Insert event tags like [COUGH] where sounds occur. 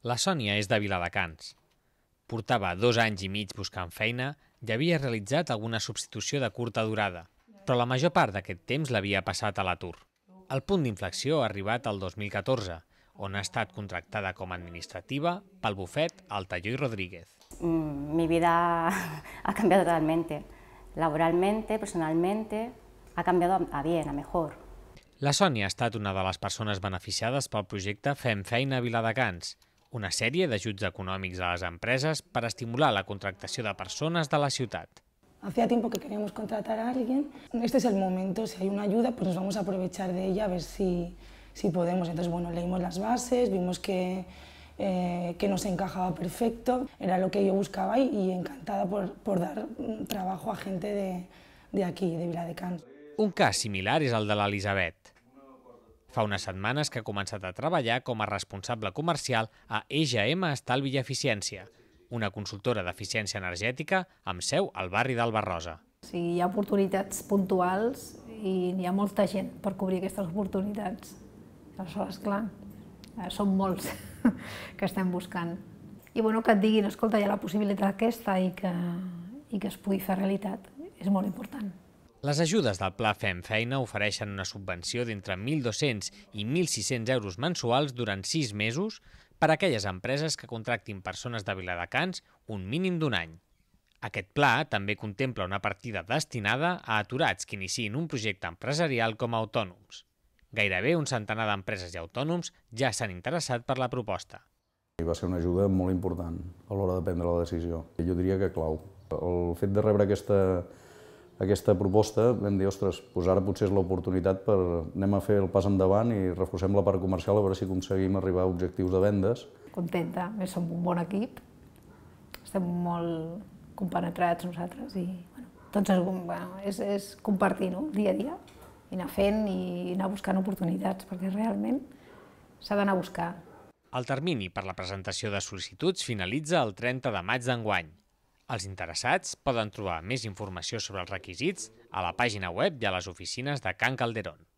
La Sònia és de Viladecans. Portava dos anys i mig buscant feina i havia realitzat alguna substitució de curta durada, però la major part d'aquest temps l'havia passat a l'atur. El punt d'inflexió ha arribat al 2014, on ha estat contractada com a administrativa pel bufet Altalló i Rodríguez. Mm, mi vida [LAUGHS] ha cambiado totalmente. Laboralmente, personalmente, ha cambiado a bien, a mejor. La Sònia ha estat una de les persones beneficiades pel projecte Fem Feina a Viladecans, una sèrie d'ajuts econòmics a les empreses per estimular la contractació de persones de la ciutat. Hacía tiempo que queríamos contratar a alguien. Este es el momento, si hay una ayuda, pues nos vamos a aprovechar de ella a ver si, si podemos. Entonces, bueno, leímos las bases, vimos que, eh, que nos encajaba perfecto, era lo que yo buscaba y, y encantada por, por dar trabajo a gente de, de aquí, de Viladecans. Un cas similar és el de l'Elisabet. Fa unes setmanes que ha començat a treballar com a responsable comercial a EGM Estalvi i Eficiència, una consultora d'eficiència energètica amb seu al barri d'Albarrosa. Sigui, hi ha oportunitats puntuals i hi ha molta gent per cobrir aquestes oportunitats. Aleshores, clar, eh, són molts [LAUGHS] que estem buscant. I bueno, que et diguin, escolta, hi ha la possibilitat aquesta i que, i que es pugui fer realitat, és molt important. Les ajudes del Pla Fem Feina ofereixen una subvenció d'entre 1.200 i 1.600 euros mensuals durant 6 mesos per a aquelles empreses que contractin persones de Viladecans un mínim d'un any. Aquest pla també contempla una partida destinada a aturats que iniciïn un projecte empresarial com a autònoms. Gairebé un centenar d'empreses i autònoms ja s'han interessat per la proposta. I va ser una ajuda molt important a l'hora de prendre la decisió. Jo diria que clau. El fet de rebre aquesta, aquesta proposta vam dir, ostres, doncs ara potser és l'oportunitat per anem a fer el pas endavant i reforcem la part comercial a veure si aconseguim arribar a objectius de vendes. Contenta, més som un bon equip, estem molt compenetrats nosaltres i bueno, doncs és, bueno, és, és compartir no? dia a dia i anar fent i anar buscant oportunitats, perquè realment s'ha d'anar a buscar. El termini per la presentació de sol·licituds finalitza el 30 de maig d'enguany. Els interessats poden trobar més informació sobre els requisits a la pàgina web i a les oficines de Can Calderón.